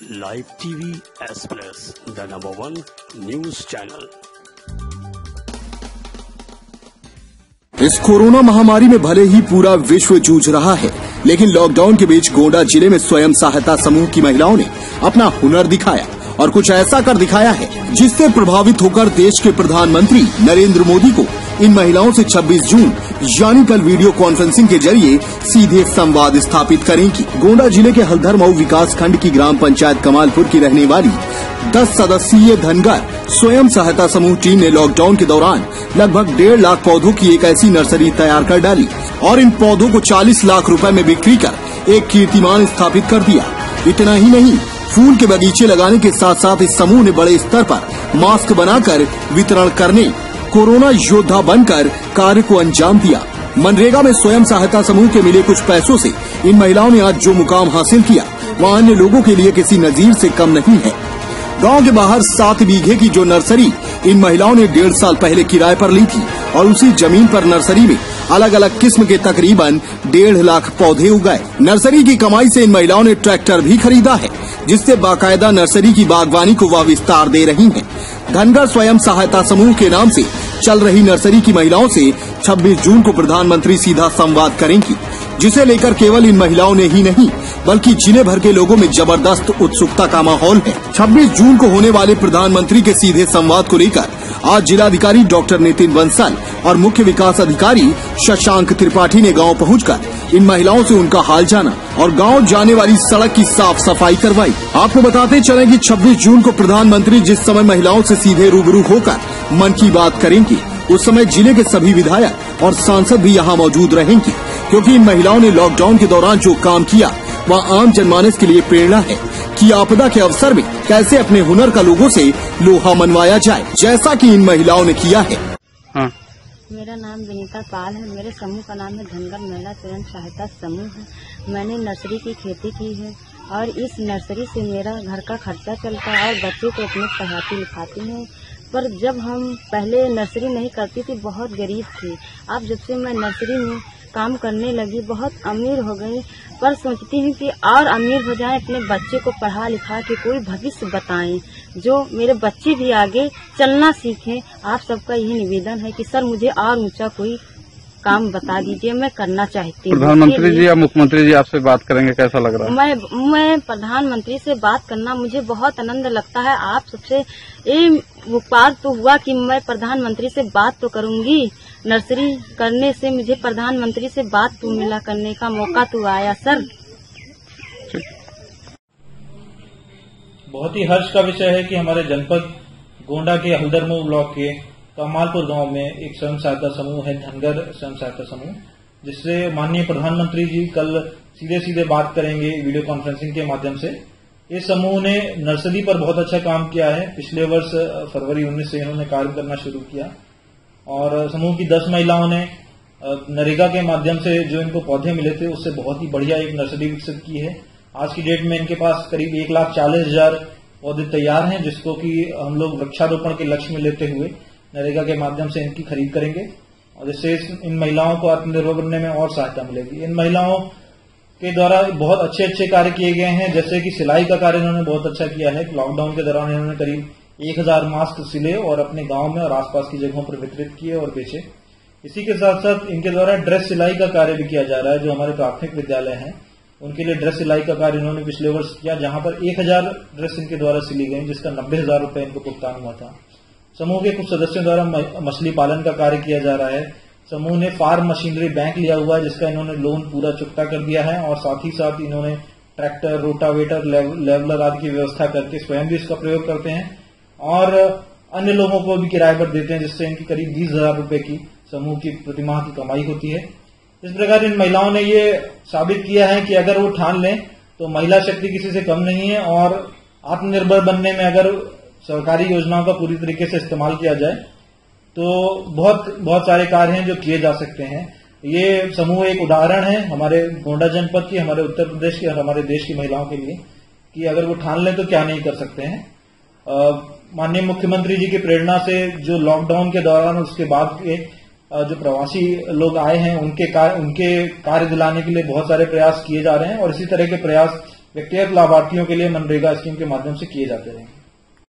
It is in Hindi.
Live TV S Plus, the number one news channel. इस कोरोना महामारी में भले ही पूरा विश्व जूझ रहा है लेकिन लॉकडाउन के बीच गोंडा ज़िले में स्वयं सहायता समूह की महिलाओं ने अपना हुनर दिखाया और कुछ ऐसा कर दिखाया है जिससे प्रभावित होकर देश के प्रधानमंत्री नरेंद्र मोदी को इन महिलाओं से 26 जून यानी कल वीडियो कॉन्फ्रेंसिंग के ज़रिए सीधे संवाद स्थापित करेंगी गोंडा ज़िले के हल्धर मऊ विकास खंड की ग्राम पंचायत कमालपुर की रहने वाली 10 सदस्यीय धनगर स्वयं सहायता समूह टीम ने लॉकडाउन के दौरान लगभग डेढ़ लाख पौधों की एक ऐसी नर्सरी तैयार कर डाली और इन पौधों को 40 लाख रूपए में बिक्री कर एक कीर्तिमान स्थापित कर दिया। इतना ही नहीं, फूल के बगीचे लगाने के साथ साथ इस समूह ने बड़े स्तर पर मास्क बनाकर वितरण करने कोरोना योद्धा बनकर कार्य को अंजाम दिया। मनरेगा में स्वयं सहायता समूह के मिले कुछ पैसों से इन महिलाओं ने आज जो मुकाम हासिल किया, वह अन्य लोगों के लिए किसी नजीर से कम नहीं है। गाँव के बाहर सात बीघे की जो नर्सरी इन महिलाओं ने डेढ़ साल पहले किराए पर ली थी और उसी ज़मीन पर नर्सरी में अलग अलग किस्म के तकरीबन डेढ़ लाख पौधे उगाए नर्सरी की कमाई से इन महिलाओं ने ट्रैक्टर भी खरीदा है, जिससे बाकायदा नर्सरी की बागवानी को वह विस्तार दे रही हैं। धनगर स्वयं सहायता समूह के नाम से चल रही नर्सरी की महिलाओं से 26 जून को प्रधानमंत्री सीधा संवाद करेंगी, जिसे लेकर केवल इन महिलाओं ने ही नहीं बल्कि ज़िले भर के लोगों में ज़बरदस्त उत्सुकता का माहौल है। 26 जून को होने वाले प्रधानमंत्री के सीधे संवाद को लेकर आज जिलाधिकारी डॉक्टर नितिन बंसल और मुख्य विकास अधिकारी शशांक त्रिपाठी ने गाँव पहुंचकर इन महिलाओं से उनका हाल जाना और गाँव जाने वाली सड़क की साफ़ सफ़ाई करवाई। आपको बताते चले कि 26 जून को प्रधानमंत्री जिस समय महिलाओं से सीधे रूबरू होकर मन की बात करेंगी, उस समय ज़िले के सभी विधायक और सांसद भी यहाँ मौजूद रहेंगे, क्योंकि इन महिलाओं ने लॉकडाउन के दौरान जो काम किया वह आम जनमानस के लिए प्रेरणा है कि आपदा के अवसर में कैसे अपने हुनर का लोगों से लोहा मनवाया जाए जैसा कि इन महिलाओं ने किया है। हाँ। मेरा नाम विनीता पाल है। मेरे समूह का नाम है धनगर महिला स्वयं सहायता समूह है। मैंने नर्सरी की खेती की है और इस नर्सरी से मेरा घर का खर्चा चलता है और बच्चे को अपने पढ़ाती लिखाती हूँ। पर जब हम पहले नर्सरी नहीं करती थी बहुत गरीब थी। अब जब से मैं नर्सरी में काम करने लगी, बहुत अमीर हो गई, पर सोचती हूँ कि और अमीर हो जाए, अपने बच्चे को पढ़ा लिखा के कोई भविष्य बताएँ, जो मेरे बच्चे भी आगे चलना सीखें। आप सबका यही निवेदन है कि, सर, मुझे और ऊँचा कोई काम बता दीजिए मैं करना चाहती हूँ। प्रधानमंत्री जी या मुख्यमंत्री जी आपसे बात करेंगे कैसा लग रहा है? मैं मैं प्रधानमंत्री से बात करना मुझे बहुत आनंद लगता है। आप सबसे ये उपकार तो हुआ कि मैं प्रधानमंत्री से बात तो करूँगी। नर्सरी करने से मुझे प्रधानमंत्री से बात तो मिला करने का मौका तो आया सर। बहुत ही हर्ष का विषय है कि हमारे जनपद गोंडा के हल्दरमऊ ब्लॉक के कमालपुर गाँव में एक स्वयं सहायता समूह है, धनगर स्वयं सहायता समूह, जिससे माननीय प्रधानमंत्री जी कल सीधे सीधे बात करेंगे वीडियो कॉन्फ्रेंसिंग के माध्यम से। इस समूह ने नर्सरी पर बहुत अच्छा काम किया है। पिछले वर्ष फरवरी 19 से इन्होंने कार्य करना शुरू किया। और समूह की 10 महिलाओं ने नरेगा के माध्यम से जो इनको पौधे मिले थे, उससे बहुत ही बढ़िया एक नर्सरी विकसित की है। आज की डेट में इनके पास करीब एक लाख चालीस हज़ार पौधे तैयार हैं, जिसको कि हम लोग वृक्षारोपण के लक्ष्य में लेते हुए नरेगा के माध्यम से इनकी खरीद करेंगे और इससे इन महिलाओं को आत्मनिर्भर बनने में और सहायता मिलेगी। इन महिलाओं के द्वारा बहुत अच्छे अच्छे कार्य किए गए हैं, जैसे कि सिलाई का कार्य इन्होंने बहुत अच्छा किया है। लॉकडाउन के दौरान इन्होंने करीब एक हज़ार मास्क सिले और अपने गाँव में और आसपास की जगहों पर वितरित किए और बेचे। इसी के साथ साथ इनके द्वारा ड्रेस सिलाई का कार्य भी किया जा रहा है, जो हमारे प्राथमिक विद्यालय हैं। उनके लिए ड्रेस सिलाई का कार्य इन्होंने पिछले वर्ष किया, जहाँ पर एक हज़ार ड्रेस इनके द्वारा सिली गई, जिसका नब्बे हज़ार रुपये इनको भुगतान हुआ था। समूह के कुछ सदस्यों द्वारा मछली पालन का कार्य किया जा रहा है। समूह ने फार्म मशीनरी बैंक लिया हुआ है, जिसका इन्होंने लोन पूरा चुकता कर दिया है और साथ ही साथ इन्होंने ट्रैक्टर, रोटावेटर लेवलर आदि की व्यवस्था करके स्वयं भी इसका प्रयोग करते हैं और अन्य लोगों को भी किराए पर देते हैं, जिससे इनकी करीब बीस हज़ार रुपये की समूह की प्रतिमाह की कमाई होती है। इस प्रकार इन महिलाओं ने ये साबित किया है कि अगर वो ठान लें तो महिला शक्ति किसी से कम नहीं है और आत्मनिर्भर बनने में अगर सरकारी योजनाओं का पूरी तरीके से इस्तेमाल किया जाए तो बहुत बहुत सारे कार्य हैं जो किए जा सकते हैं। ये समूह एक उदाहरण है हमारे गोंडा जनपद की, हमारे उत्तर प्रदेश की और हमारे देश की महिलाओं के लिए, कि अगर वो ठान लें तो क्या नहीं कर सकते हैं। माननीय मुख्यमंत्री जी की प्रेरणा से जो लॉकडाउन के दौरान उसके बाद के जो प्रवासी लोग आए हैं, उनके कार्य उनके कार्य दिलाने के लिए बहुत सारे प्रयास किए जा रहे हैं और इसी तरह के प्रयास व्यक्तिगत लाभार्थियों के लिए मनरेगा स्कीम के माध्यम से किए जाते रहेंगे